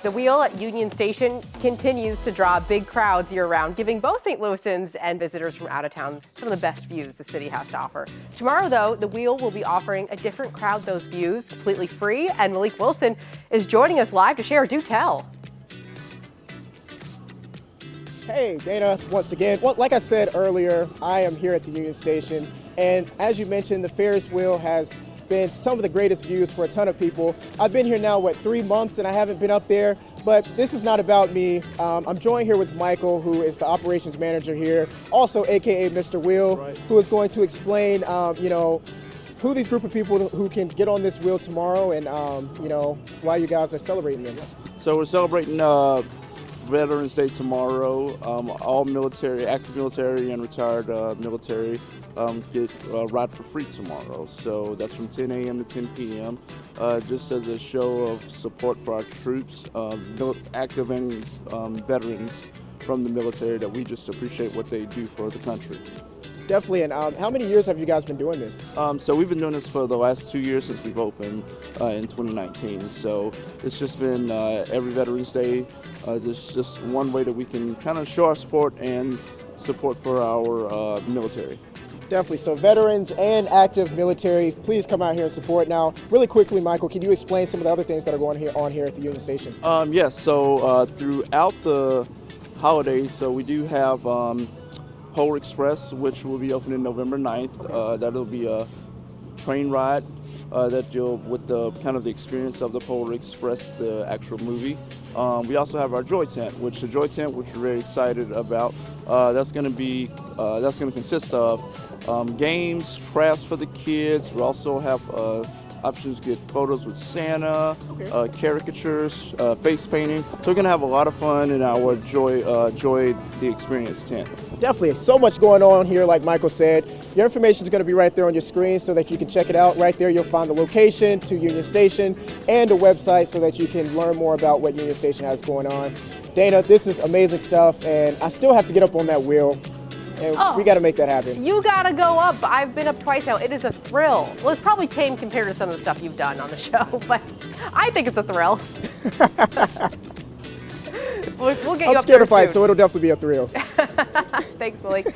The wheel at Union Station continues to draw big crowds year round, giving both St. Louisans and visitors from out of town some of the best views the city has to offer. Tomorrow, though, the wheel will be offering a different crowd those views completely free, and Malik Wilson is joining us live to share. Do tell. Hey, Dana, once again. Well, like I said earlier, I am here at the Union Station, and as you mentioned, the Ferris wheel has been some of the greatest views for a ton of people. I've been here now, what, three months, and I haven't been up there, but this is not about me. Um, I'm joined here with Michael, who is the operations manager here, also AKA Mr. Wheel, right. who is going to explain, um, you know, who these group of people who can get on this wheel tomorrow and, um, you know, why you guys are celebrating them. So we're celebrating uh, Veterans Day tomorrow. Um, all military, active military and retired uh, military um, get uh, ride for free tomorrow. So that's from 10 a.m. to 10 p.m. Uh, just as a show of support for our troops, um, active and um, veterans from the military that we just appreciate what they do for the country. Definitely. And um, how many years have you guys been doing this? Um, so we've been doing this for the last two years since we've opened uh, in 2019. So it's just been uh, every Veterans Day. Uh, this just one way that we can kind of show our support and support for our uh, military. Definitely. So veterans and active military, please come out here and support. Now, really quickly, Michael, can you explain some of the other things that are going here on here at the Union Station? Um, yes. So uh, throughout the holidays, so we do have. Polar Express, which will be opening November 9th. Uh, that'll be a train ride uh, that you'll, with the kind of the experience of the Polar Express, the actual movie. Um, we also have our Joy Tent, which the Joy Tent, which we're very excited about. Uh, that's going to be, uh, that's going to consist of um, games, crafts for the kids. We also have uh, options to get photos with Santa, okay. uh, caricatures, uh, face painting. So we're gonna have a lot of fun in our Joy, uh, Joy the Experience tent. Definitely, so much going on here, like Michael said. Your information is gonna be right there on your screen so that you can check it out. Right there, you'll find the location to Union Station and a website so that you can learn more about what Union Station has going on. Dana, this is amazing stuff, and I still have to get up on that wheel and oh, we got to make that happen. You got to go up. I've been up twice now. It is a thrill. Well, it's probably tame compared to some of the stuff you've done on the show, but I think it's a thrill. we'll, we'll, get I'm you up scared to fight, so it'll definitely be a thrill. Thanks, Malik.